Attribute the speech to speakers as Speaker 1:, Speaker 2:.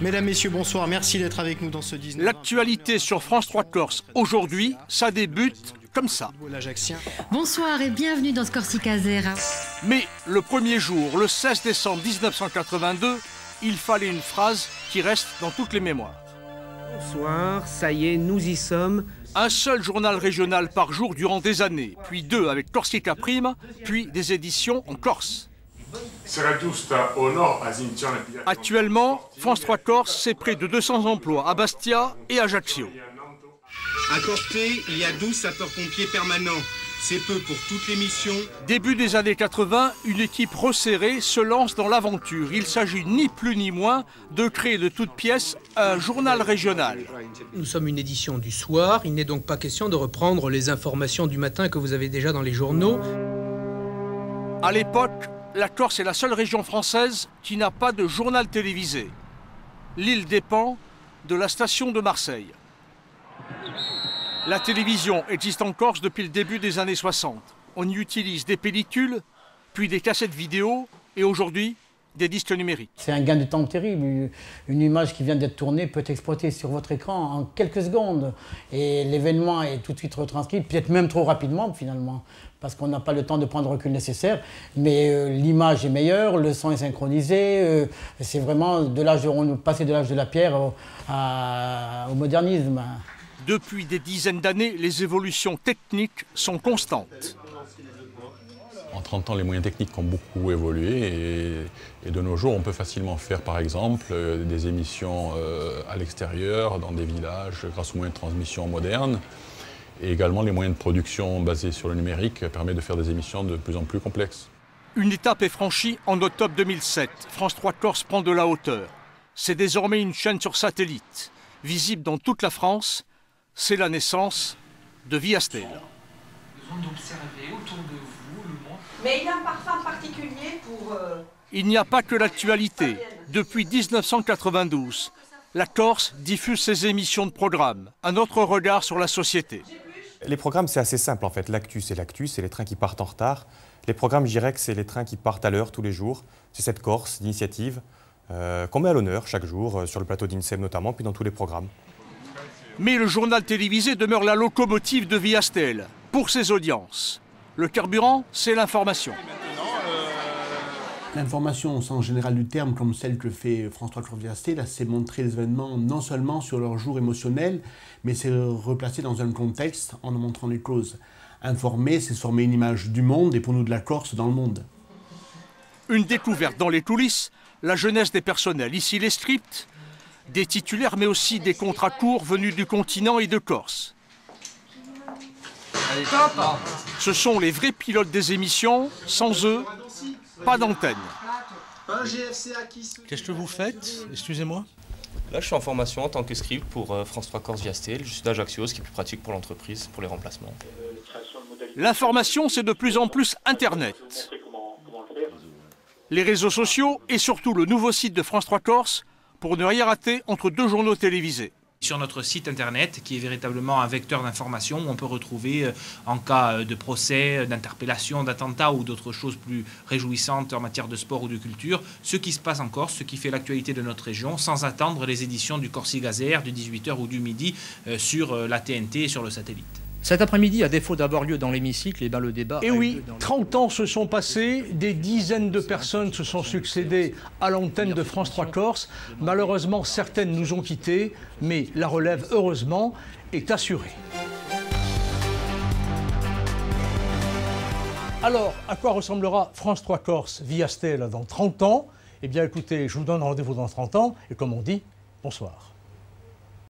Speaker 1: Mesdames, Messieurs, bonsoir. Merci d'être avec nous dans ce 19
Speaker 2: L'actualité sur France 3 Corse aujourd'hui, ça débute comme ça.
Speaker 3: Bonsoir et bienvenue dans ce Corsica Zera.
Speaker 2: Mais le premier jour, le 16 décembre 1982, il fallait une phrase qui reste dans toutes les mémoires.
Speaker 4: Bonsoir, ça y est, nous y sommes.
Speaker 2: Un seul journal régional par jour durant des années, puis deux avec Corsica Prime, puis des éditions en Corse. Actuellement, France 3 Corse, c'est près de 200 emplois à Bastia et Ajaccio.
Speaker 5: À Corté, il y a 12 sapeurs-pompiers permanents. C'est peu pour toutes les missions.
Speaker 2: Début des années 80, une équipe resserrée se lance dans l'aventure. Il s'agit ni plus ni moins de créer de toutes pièces un journal régional.
Speaker 4: Nous sommes une édition du soir. Il n'est donc pas question de reprendre les informations du matin que vous avez déjà dans les journaux.
Speaker 2: À l'époque, la Corse est la seule région française qui n'a pas de journal télévisé. L'île dépend de la station de Marseille. La télévision existe en Corse depuis le début des années 60. On y utilise des pellicules, puis des cassettes vidéo et aujourd'hui des disques numériques.
Speaker 6: C'est un gain de temps terrible. Une image qui vient d'être tournée peut être exploitée sur votre écran en quelques secondes. Et l'événement est tout de suite retranscrit, peut-être même trop rapidement finalement, parce qu'on n'a pas le temps de prendre le recul nécessaire. Mais euh, l'image est meilleure, le son est synchronisé. Euh, c'est vraiment de l'âge, on de l'âge de la pierre au, au modernisme.
Speaker 2: Depuis des dizaines d'années, les évolutions techniques sont constantes.
Speaker 7: En 30 ans, les moyens techniques ont beaucoup évolué et, de nos jours, on peut facilement faire, par exemple, euh, des émissions euh, à l'extérieur, dans des villages, grâce aux moyens de transmission modernes. Et également, les moyens de production basés sur le numérique permettent de faire des émissions de plus en plus complexes.
Speaker 2: Une étape est franchie en octobre 2007. France 3 Corse prend de la hauteur. C'est désormais une chaîne sur satellite, visible dans toute la France. C'est la naissance de Viastel.
Speaker 8: Mais il y a un parfum particulier pour... Euh,
Speaker 2: il n'y a pas que l'actualité. Depuis 1992, la Corse diffuse ses émissions de programmes. Un autre regard sur la société.
Speaker 9: Les programmes, c'est assez simple en fait. L'actu, c'est l'actu, c'est les trains qui partent en retard. Les programmes, je dirais que c'est les trains qui partent à l'heure tous les jours. C'est cette Corse d'initiative euh, qu'on met à l'honneur chaque jour, euh, sur le plateau d'INSEM notamment, puis dans tous les programmes.
Speaker 2: Mais le journal télévisé demeure la locomotive de Viastel, pour ses audiences. Le carburant, c'est l'information.
Speaker 10: L'information au sens général du terme, comme celle que fait François Corviasté, là, c'est montrer les événements non seulement sur leur jour émotionnel, mais c'est replacer dans un contexte en en montrant les causes. Informer, c'est former une image du monde et pour nous de la Corse dans le monde.
Speaker 2: Une découverte dans les coulisses, la jeunesse des personnels. Ici les scripts, des titulaires, mais aussi des contrats courts venus du continent et de Corse. Ce sont les vrais pilotes des émissions. Sans eux, pas d'antenne.
Speaker 11: Qu'est-ce que vous faites Excusez-moi.
Speaker 12: Là, je suis en formation en tant que script pour euh, France 3 Corse Viastel. Je suis d'Ajaccio, ce qui est plus pratique pour l'entreprise, pour les remplacements.
Speaker 2: L'information, c'est de plus en plus Internet. Les réseaux sociaux et surtout le nouveau site de France 3 Corse pour ne rien rater entre deux journaux télévisés
Speaker 11: sur notre site internet qui est véritablement un vecteur d'information où on peut retrouver euh, en cas euh, de procès, euh, d'interpellation, d'attentat ou d'autres choses plus réjouissantes en matière de sport ou de culture, ce qui se passe en Corse, ce qui fait l'actualité de notre région, sans attendre les éditions du Corsi Gazer du 18h ou du midi sur la TNT et sur le satellite.
Speaker 13: Cet après-midi, à défaut d'avoir lieu dans l'hémicycle, eh ben le débat.
Speaker 2: Et eh oui, 30 ans se sont passés, des dizaines de personnes se sont succédées à l'antenne de France 3 Corse. Malheureusement, certaines nous ont quittés, mais la relève, heureusement, est assurée. Alors, à quoi ressemblera France 3 Corse via Stella dans 30 ans? Eh bien, écoutez, je vous donne rendez-vous dans 30 ans, et comme on dit, bonsoir.